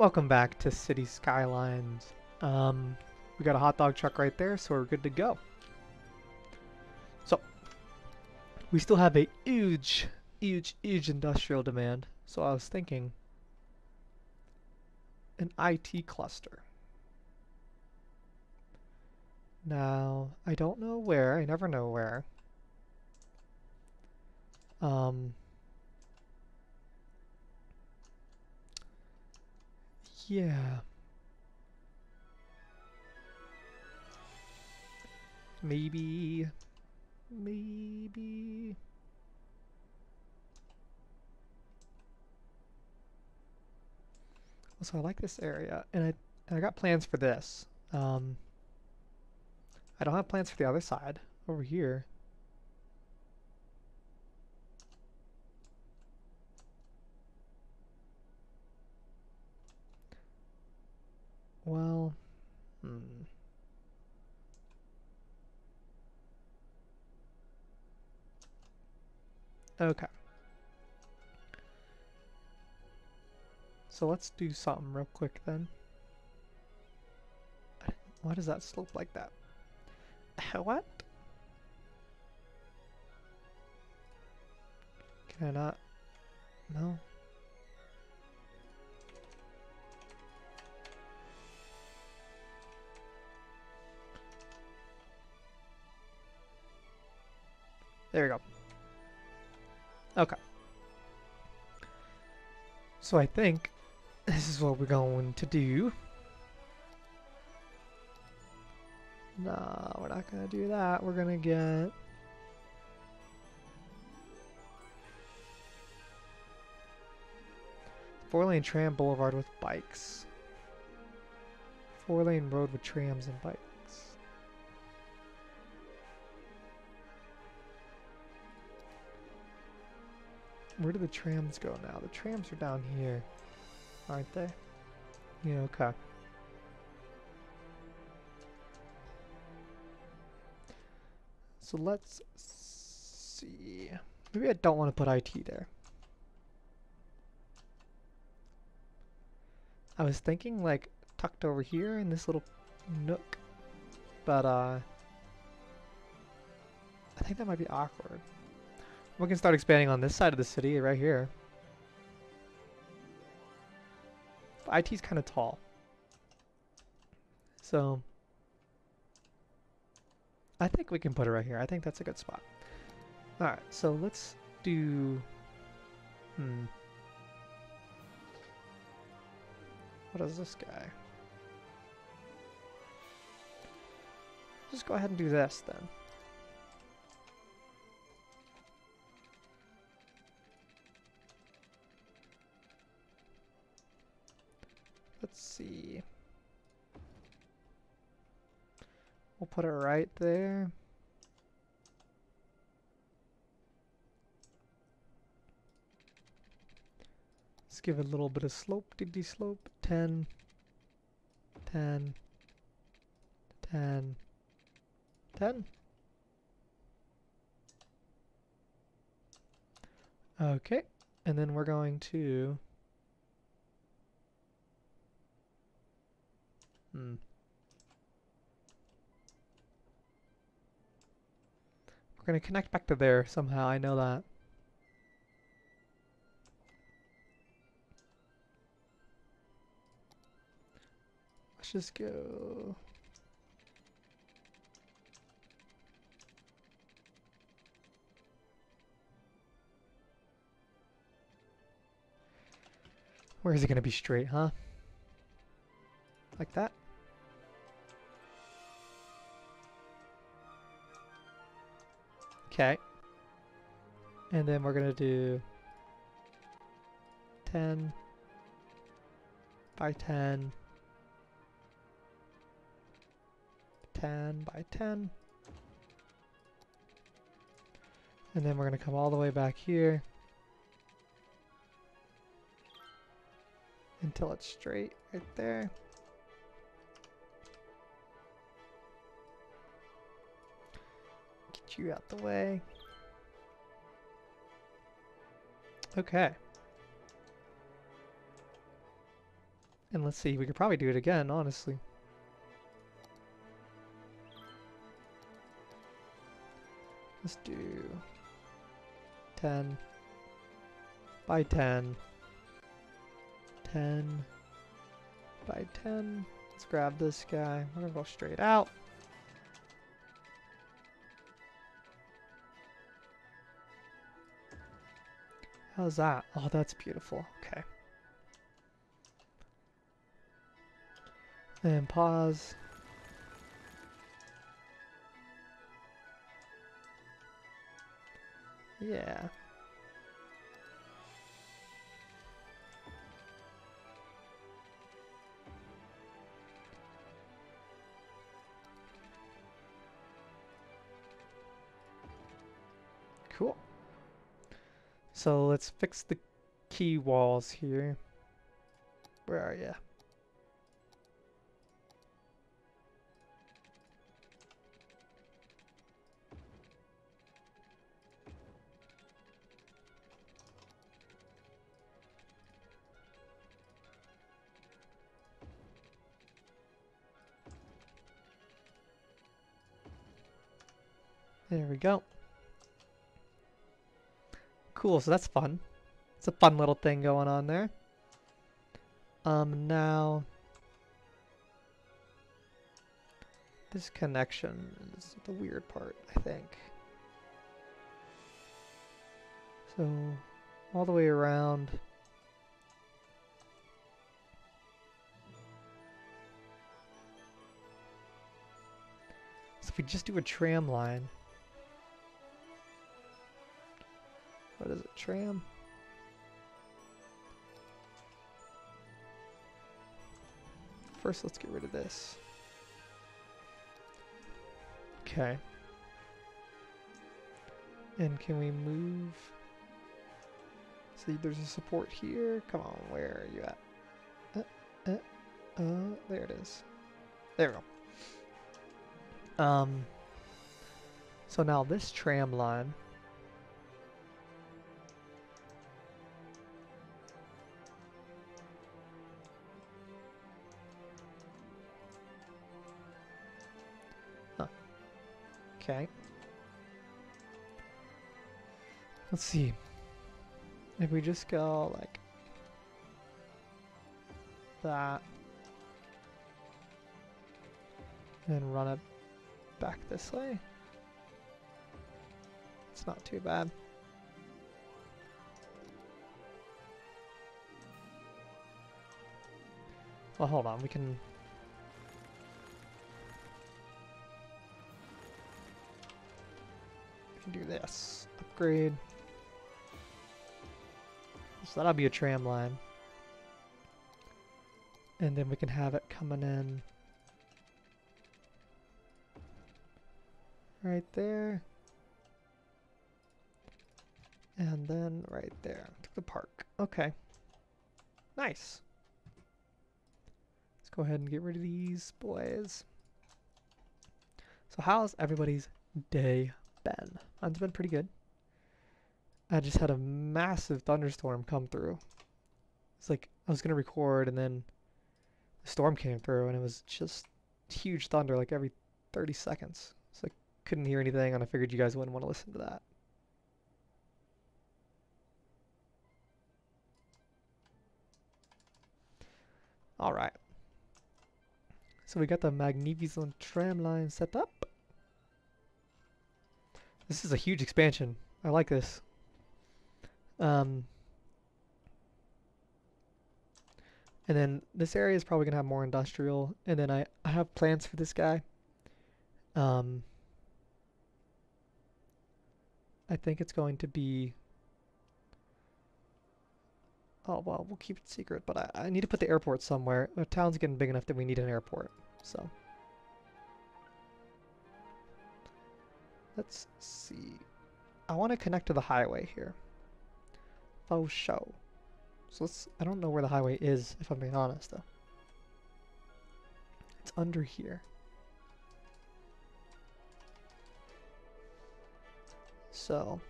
Welcome back to Cities Skylines. Um, we got a hot dog truck right there, so we're good to go. So, we still have a huge, huge, huge industrial demand. So I was thinking an IT cluster. Now, I don't know where, I never know where. Um, yeah. Maybe, maybe. So I like this area, and I, and I got plans for this. Um, I don't have plans for the other side over here. Well, hmm. Okay. So let's do something real quick then. Why does that slope like that? What? Can I not? No. There we go. Okay. So I think this is what we're going to do. No, we're not going to do that. We're going to get... Four-lane tram boulevard with bikes. Four-lane road with trams and bikes. Where do the trams go now? The trams are down here, aren't they? Yeah, okay. So let's see. Maybe I don't want to put IT there. I was thinking like tucked over here in this little nook, but uh, I think that might be awkward. We can start expanding on this side of the city right here. IT's kind of tall. So I think we can put it right here. I think that's a good spot. Alright, so let's do... Hmm. What is this guy? Just go ahead and do this then. Let's see. We'll put it right there. Let's give it a little bit of slope, diggy slope. 10, 10, 10, 10. Okay, and then we're going to Hmm. We're going to connect back to there somehow, I know that. Let's just go... Where is it going to be straight, huh? Like that? Okay. And then we're going to do 10 by 10, 10 by 10. And then we're going to come all the way back here until it's straight right there. You out the way. Okay. And let's see, we could probably do it again, honestly. Let's do 10 by 10. 10 by 10. Let's grab this guy. We're gonna go straight out. How's that? Oh, that's beautiful. Okay. And pause. Yeah. Cool. So let's fix the quay walls here. Where are you? There we go. Cool, so that's fun. It's a fun little thing going on there. Um, now... This connection is the weird part, I think. So, all the way around... So if we just do a tram line... Tram? First, let's get rid of this. Okay. And can we move? See, there's a support here. Come on, where are you at? Uh, uh, uh, there it is. There we go. Um, so now this tram line Okay. Let's see. If we just go like that and run it back this way. It's not too bad. Well, hold on. We can do this. Upgrade. So that'll be a tram line. And then we can have it coming in right there. And then right there to the park. Okay. Nice. Let's go ahead and get rid of these boys. So how's everybody's day been? Mine's been pretty good. I just had a massive thunderstorm come through. It's like I was gonna record and then the storm came through and it was just huge thunder like every 30 seconds. So I couldn't hear anything and I figured you guys wouldn't want to listen to that. Alright. So we got the magnificent tram line set up. This is a huge expansion. I like this. Um, and then this area is probably going to have more industrial. And then I, I have plans for this guy. Um, I think it's going to be... Oh, well, we'll keep it secret. But I, I need to put the airport somewhere. The town's getting big enough that we need an airport. So... Let's see. I want to connect to the highway here. Oh, show. So let's, I don't know where the highway is, if I'm being honest, though. It's under here. So,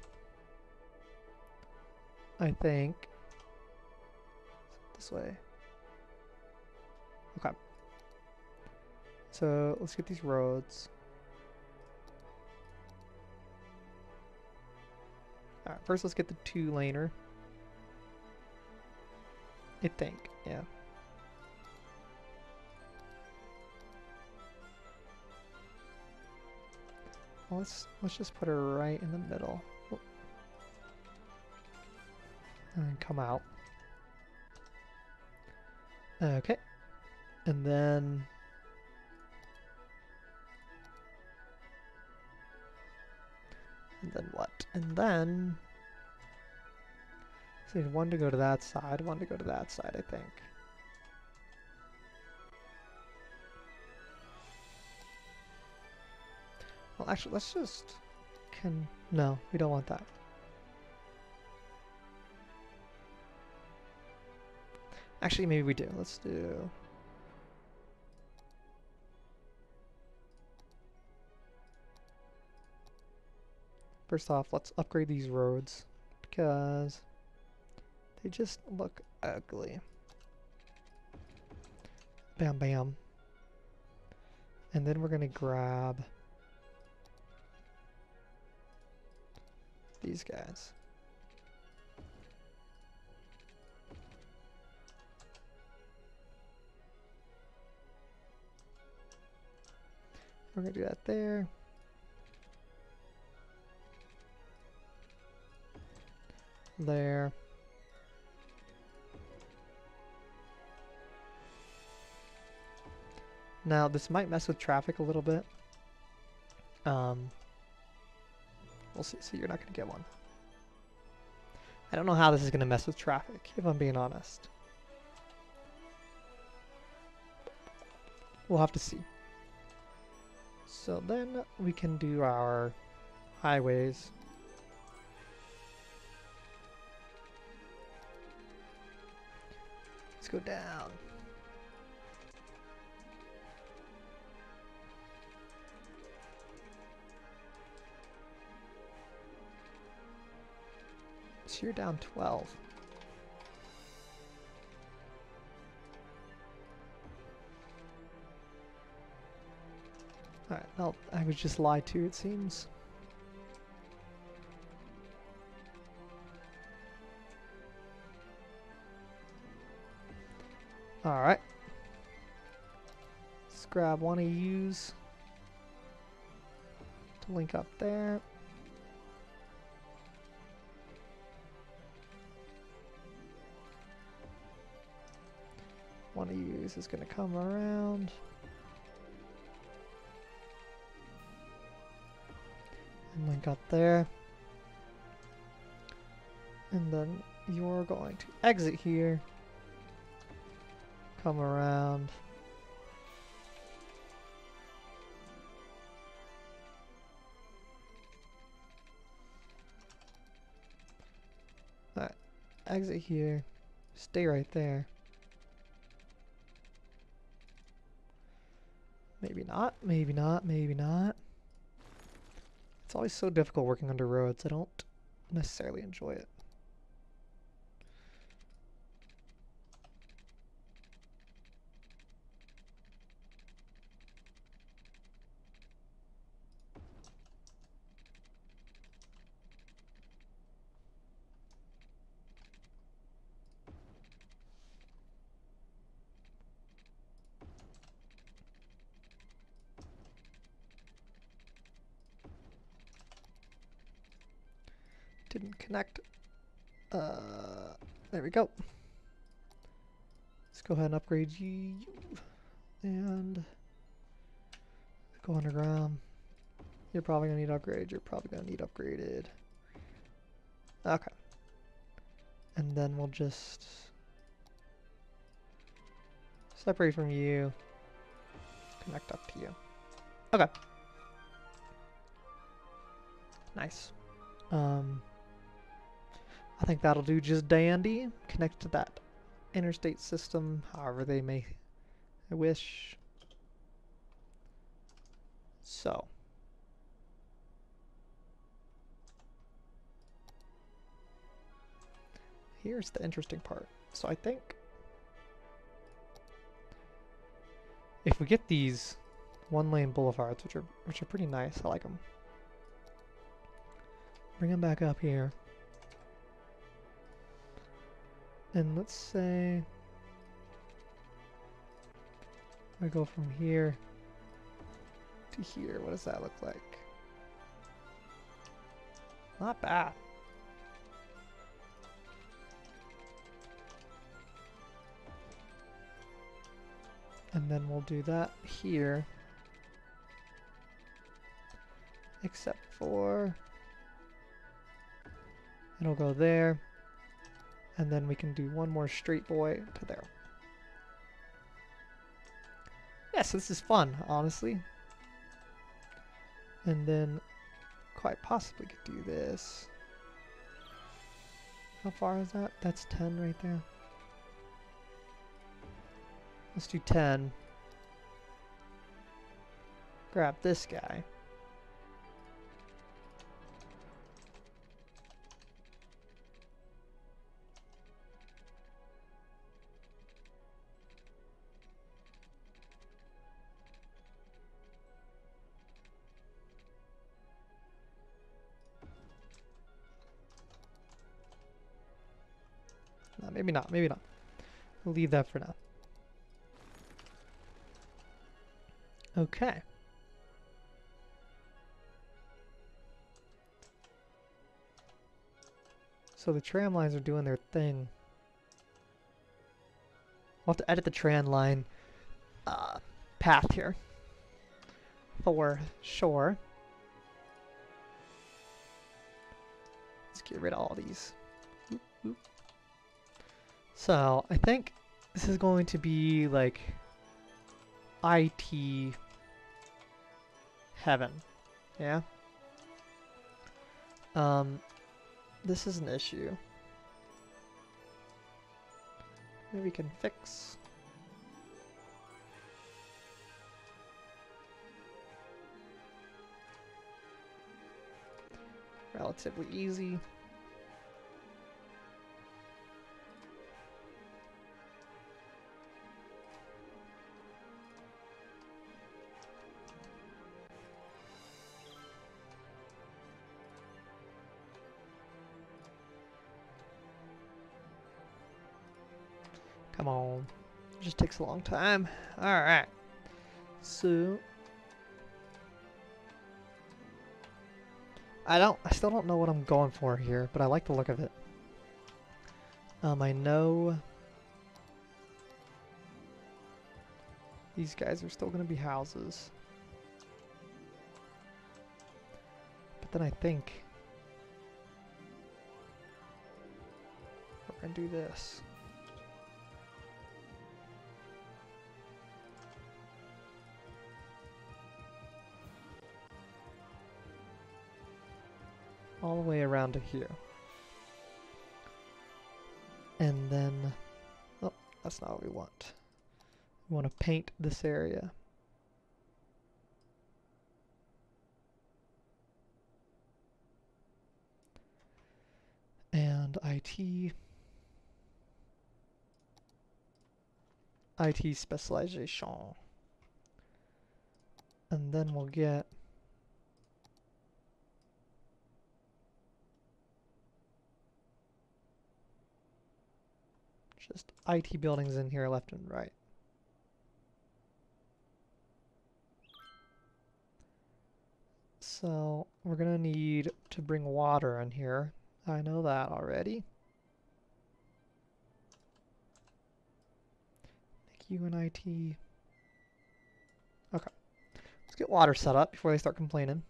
I think this way. Okay. So let's get these roads. Alright, first let's get the two laner. I think, yeah. Well, let's let's just put her right in the middle. And come out. Okay. And then And then what? And then so one to go to that side, one to go to that side, I think. Well, actually, let's just... Can... No, we don't want that. Actually, maybe we do. Let's do... First off, let's upgrade these roads because they just look ugly. Bam, bam. And then we're going to grab these guys. We're going to do that there. There. Now, this might mess with traffic a little bit. Um, we'll see. So you're not going to get one. I don't know how this is going to mess with traffic, if I'm being honest. We'll have to see. So then we can do our highways. Go down. So you're down 12. Alright, well, I was just lied to, it seems. Alright. Let's grab one of yous to link up there. One of yous is going to come around. And link up there. And then you're going to exit here. Come around. Exit here. Stay right there. Maybe not, maybe not, maybe not. It's always so difficult working under roads. I don't necessarily enjoy it. Connect. Uh, there we go. Let's go ahead and upgrade you. And go underground. You're probably going to need upgrade. You're probably going to need upgraded. Okay. And then we'll just separate from you. Connect up to you. Okay. Nice. Um, I think that'll do just dandy. Connect to that interstate system however they may wish. So. Here's the interesting part. So I think if we get these one lane boulevards, which are which are pretty nice, I like them. Bring them back up here. And let's say I go from here to here. What does that look like? Not bad. And then we'll do that here. Except for... It'll go there. And then we can do one more straight boy to there. Yes, this is fun, honestly. And then quite possibly could do this. How far is that? That's 10 right there. Let's do 10. Grab this guy. Maybe not, maybe not. We'll leave that for now. Okay. So the tram lines are doing their thing. I'll have to edit the tram line uh, path here for sure. Let's get rid of all these. Oop, oop. So I think this is going to be like IT heaven. Yeah? Um, this is an issue. Maybe we can fix. Relatively easy. Come on. It just takes a long time. Alright. So... I don't, I still don't know what I'm going for here, but I like the look of it. Um, I know... These guys are still going to be houses. But then I think... We're going to do this. All the way around to here. And then, oh, that's not what we want. We want to paint this area. And IT, IT specialization. And then we'll get Just IT buildings in here left and right. So we're going to need to bring water in here. I know that already. Make you an IT. Okay. Let's get water set up before they start complaining.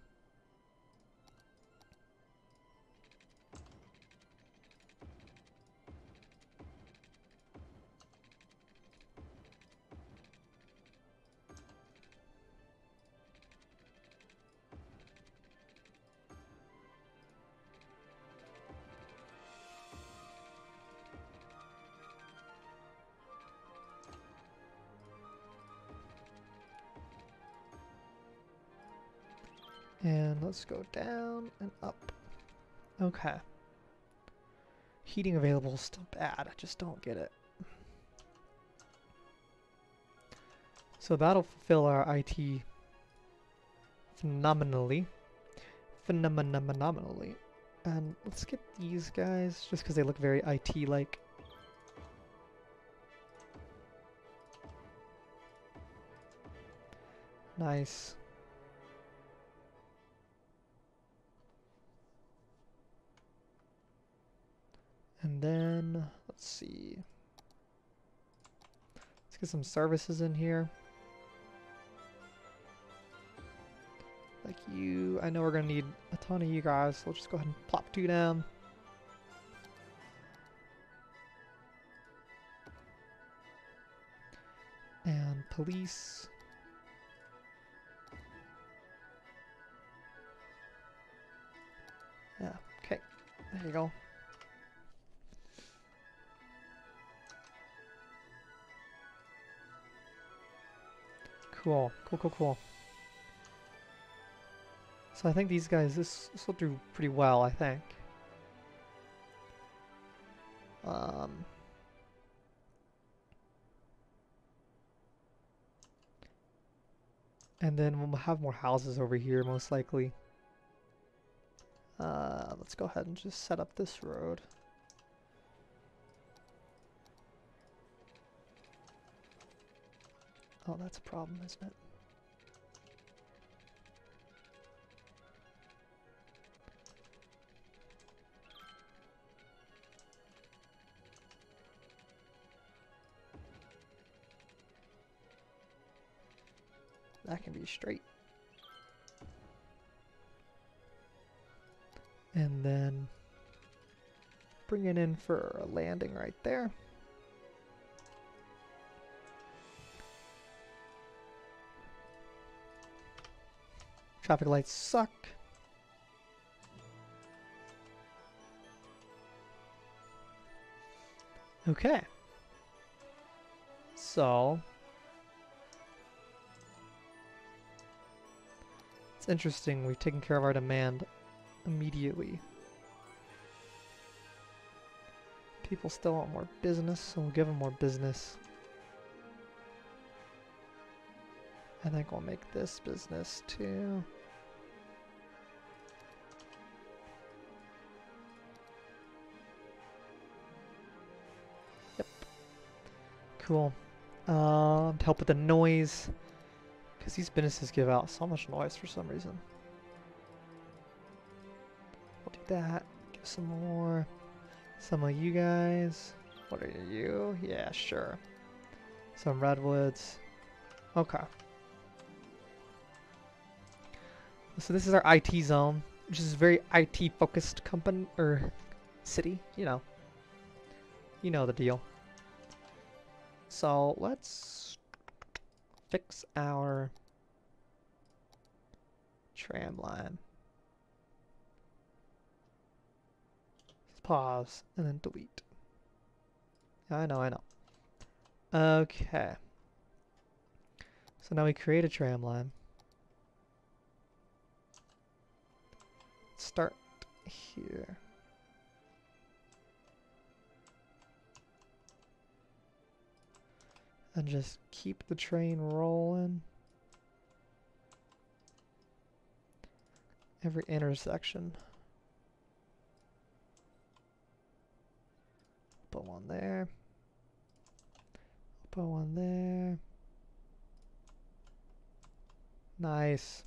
And let's go down and up. Okay. Heating available is still bad. I just don't get it. So that'll fulfill our IT phenomenally. Phenomenally. And let's get these guys, just because they look very IT-like. Nice. And then, let's see. Let's get some services in here. Like you, I know we're gonna need a ton of you guys, so we'll just go ahead and plop two down. And police. Yeah, okay. There you go. Cool, cool, cool, cool. So I think these guys, this, this will do pretty well, I think. Um, and then we'll have more houses over here, most likely. Uh, let's go ahead and just set up this road. Oh, that's a problem, isn't it? That can be straight. And then bring it in for a landing right there. Traffic lights suck. Okay. So, it's interesting. We've taken care of our demand immediately. People still want more business, so we'll give them more business. I think we'll make this business too. Cool. Um, to help with the noise, because these businesses give out so much noise for some reason. We'll do that. Give some more. Some of you guys. What are you? Yeah, sure. Some redwoods. Okay. So this is our IT zone, which is a very IT focused company or city, you know. You know the deal. So let's fix our tram line. Pause and then delete. I know, I know. Okay. So now we create a tram line. start here. And just keep the train rolling. Every intersection. Put one there. Put one there. Nice.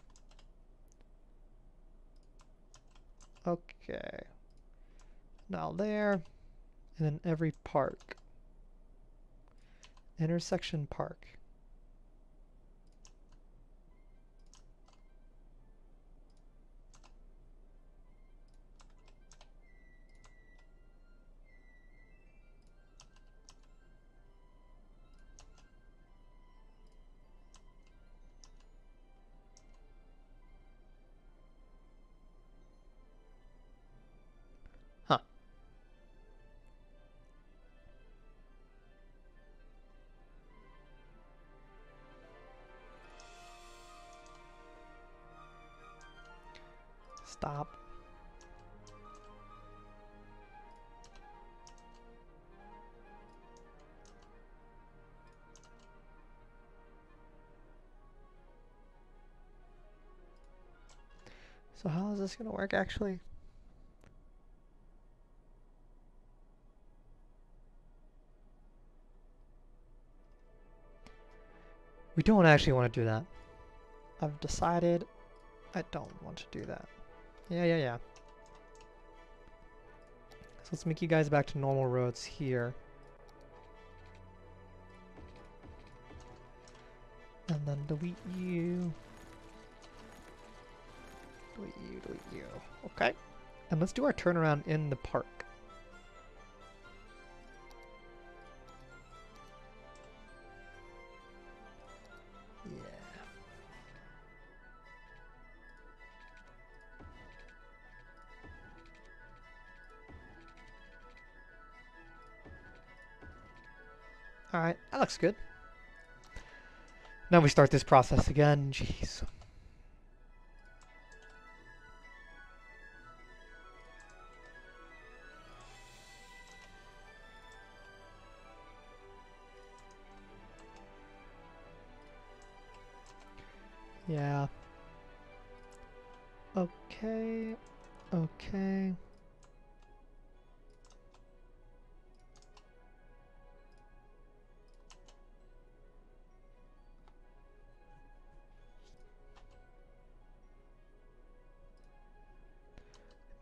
Okay. Now there, and then every park. Intersection park. This going to work actually? We don't actually want to do that. I've decided I don't want to do that. Yeah, yeah, yeah. So let's make you guys back to normal roads here. And then delete you. Delete you, delete you. Okay. And let's do our turnaround in the park. Yeah. Alright, that looks good. Now we start this process again. Jeez. Yeah. Okay. Okay.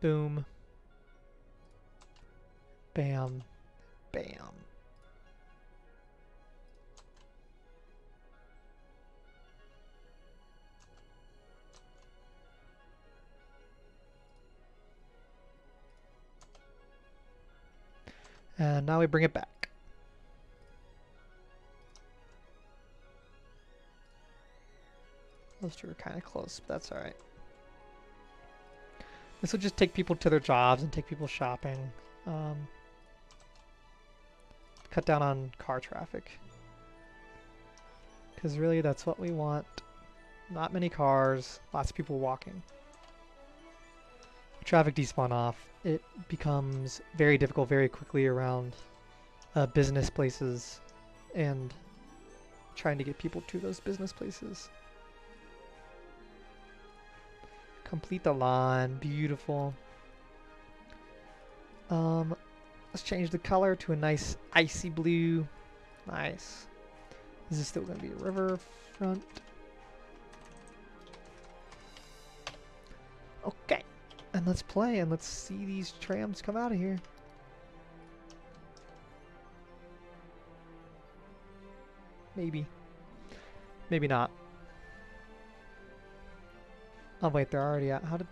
Boom. Bam. Bam. And now we bring it back. Those two are kind of close, but that's alright. This will just take people to their jobs and take people shopping. Um, cut down on car traffic. Because really that's what we want. Not many cars, lots of people walking. Traffic despawn off. It becomes very difficult very quickly around uh, business places and trying to get people to those business places. Complete the line. Beautiful. Um, let's change the color to a nice icy blue. Nice. Is this still going to be a river And let's play and let's see these trams come out of here. Maybe. Maybe not. Oh wait, they're already out. How did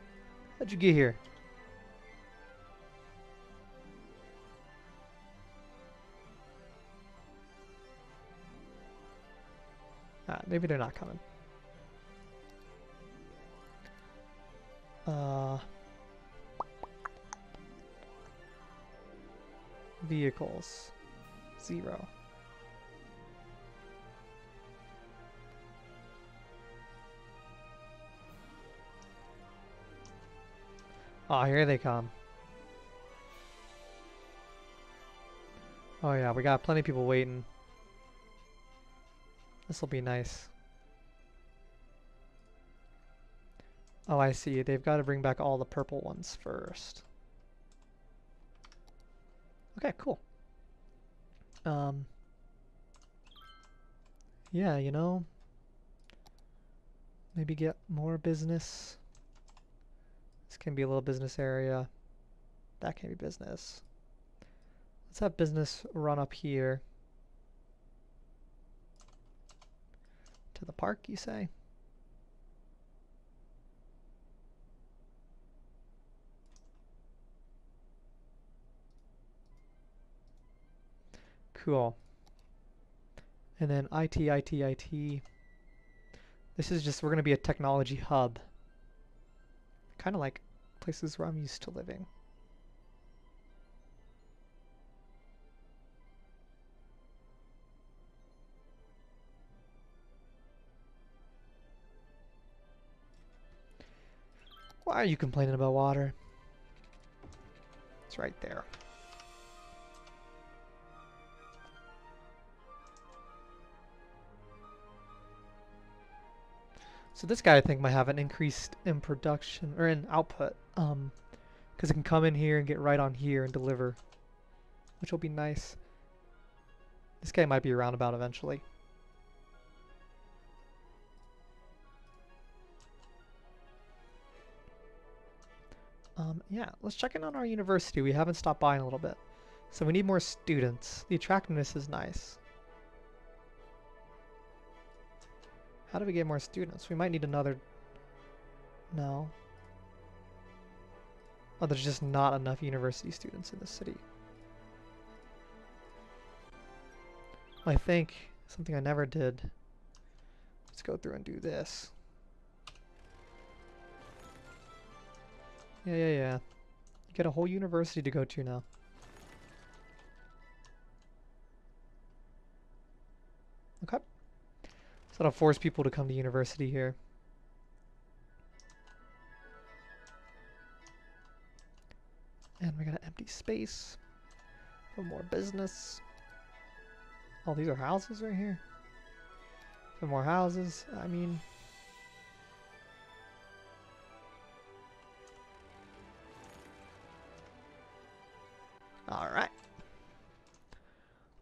how'd you get here? Ah, maybe they're not coming. Uh vehicles. Zero. Oh, here they come. Oh yeah, we got plenty of people waiting. This will be nice. Oh, I see. They've got to bring back all the purple ones first. Okay, cool. Um, yeah, you know, maybe get more business. This can be a little business area. That can be business. Let's have business run up here. To the park, you say? Cool. And then IT, IT, IT. This is just, we're going to be a technology hub kind of like places where I'm used to living. Why are you complaining about water? It's right there. So this guy I think might have an increased in production or in output. Um, because it can come in here and get right on here and deliver, which will be nice. This guy might be a roundabout eventually. Um, yeah, let's check in on our university. We haven't stopped by in a little bit. So we need more students. The attractiveness is nice. How do we get more students? We might need another... No. Oh, there's just not enough university students in the city. I think something I never did. Let's go through and do this. Yeah, yeah, yeah. You get a whole university to go to now. Okay. That'll force people to come to university here. And we got an empty space for more business. Oh, these are houses right here. For more houses. I mean, Alright.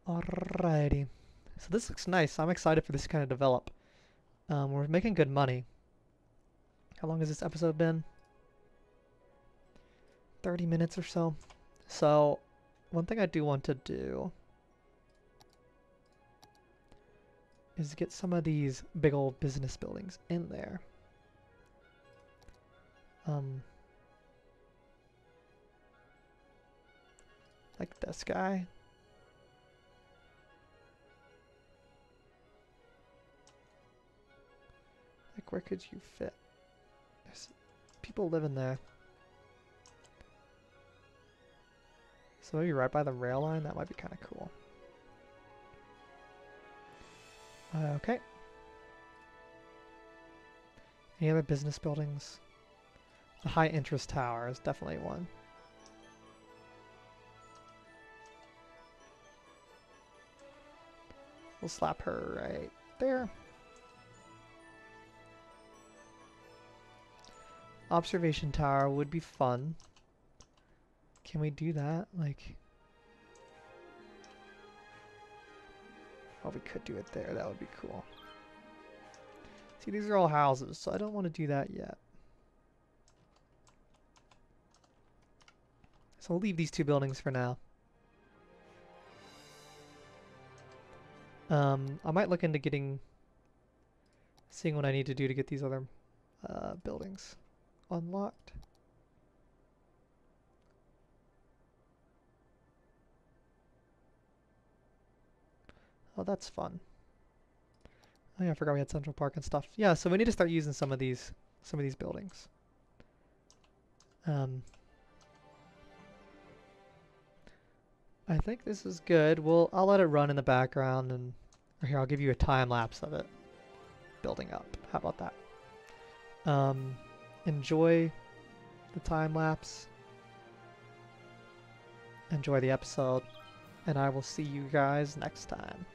Alrighty. So this looks nice. I'm excited for this to kind of develop. Um, we're making good money. How long has this episode been? 30 minutes or so. So, one thing I do want to do is get some of these big old business buildings in there. Um, Like this guy. Like where could you fit? There's people living there. So maybe right by the rail line, that might be kind of cool. Uh, okay. Any other business buildings? The high interest tower is definitely one. We'll slap her right there. Observation tower would be fun. Can we do that? Like... Oh, we could do it there. That would be cool. See, these are all houses, so I don't want to do that yet. So we'll leave these two buildings for now. Um, I might look into getting, seeing what I need to do to get these other uh, buildings unlocked. Oh, that's fun. Oh yeah, I forgot we had Central Park and stuff. Yeah, so we need to start using some of these, some of these buildings. Um, I think this is good. Well, I'll let it run in the background and here, I'll give you a time lapse of it building up. How about that? Um, enjoy the time lapse. Enjoy the episode. And I will see you guys next time.